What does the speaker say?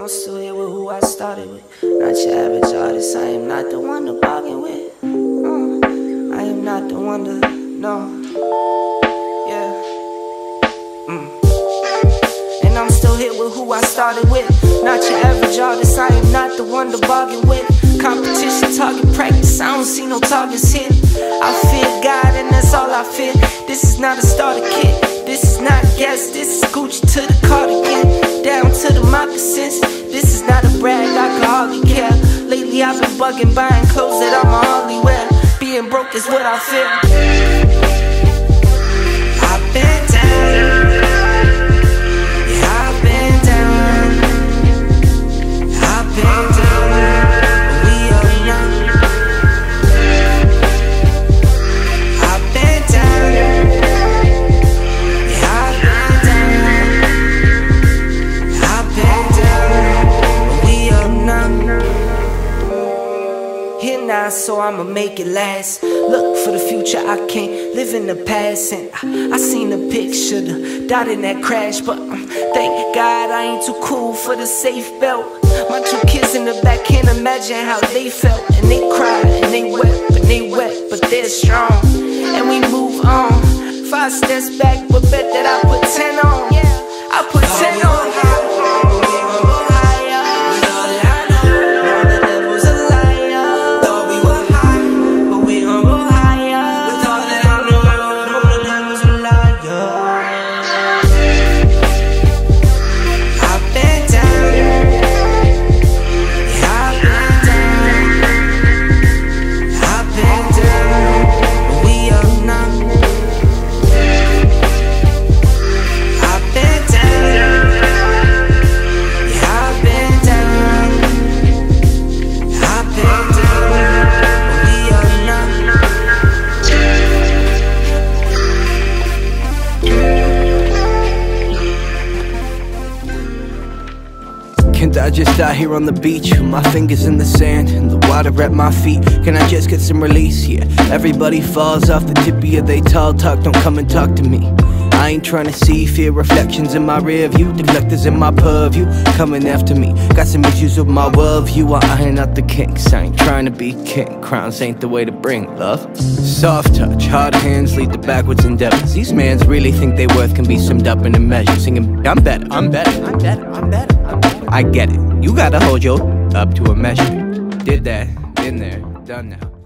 I'm still here with who I started with. Not your average artist, I am not the one to bargain with. Uh, I am not the one to, no. Yeah. Mm. And I'm still here with who I started with. Not your average artist, I am not the one to bargain with. Competition, target practice, I don't see no targets here. I fear God, and that's all I fear. This is not a starter kit. This Brag, I can hardly care. Lately I've been bugging, buying clothes that I'm hardly wear. Being broke is what I feel. Now, so I'ma make it last. Look for the future, I can't live in the past. And I, I seen the picture, the dot in that crash, but um, thank God I ain't too cool for the safe belt. My two kids in the back can't imagine how they felt, and they cried and they wept and they wept, but they're strong, and we move on. Five steps back, but bet that I put ten on. I put ten on. Can't I just die here on the beach with my fingers in the sand and the water at my feet? Can I just get some release? Yeah, everybody falls off the tippy of they tall talk. Don't come and talk to me. I ain't trying to see fear reflections in my rear view, deflectors in my purview, coming after me. Got some issues with my worldview, I iron out the kinks. I ain't trying to be king, crowns ain't the way to bring love. Soft touch, hard hands lead to backwards endeavors. These mans really think they worth can be summed up in a measure. Singing, I'm better, I'm better, I'm better, I'm better, I'm better. I get it. You gotta hold your up to a measure. Did that, been there, done now.